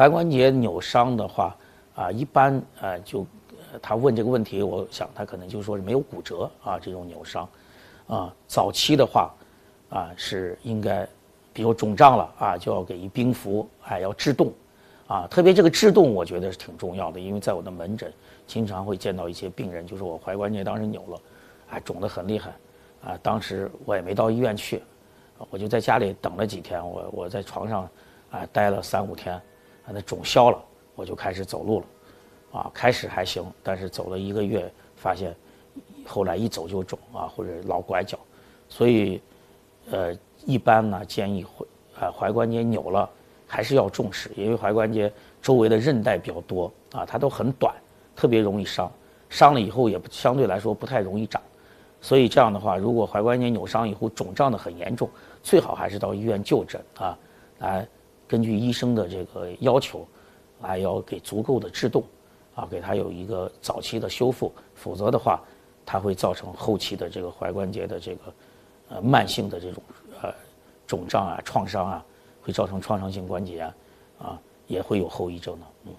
踝关节扭伤的话，啊，一般呃就他问这个问题，我想他可能就说是没有骨折啊这种扭伤，啊，早期的话，啊是应该，比如肿胀了啊，就要给一冰敷，哎，要制动，啊，特别这个制动我觉得是挺重要的，因为在我的门诊经常会见到一些病人，就是我踝关节当时扭了，哎，肿得很厉害，啊，当时我也没到医院去。我就在家里等了几天，我我在床上，啊，待了三五天，那肿消了，我就开始走路了，啊，开始还行，但是走了一个月，发现，后来一走就肿啊，或者老拐脚，所以，呃，一般呢建议踝啊踝关节扭了还是要重视，因为踝关节周围的韧带比较多啊，它都很短，特别容易伤，伤了以后也相对来说不太容易长。所以这样的话，如果踝关节扭伤以后肿胀的很严重，最好还是到医院就诊啊，来根据医生的这个要求，还要给足够的制动，啊，给他有一个早期的修复，否则的话，它会造成后期的这个踝关节的这个呃慢性的这种呃肿胀啊、创伤啊，会造成创伤性关节啊啊，也会有后遗症的，嗯。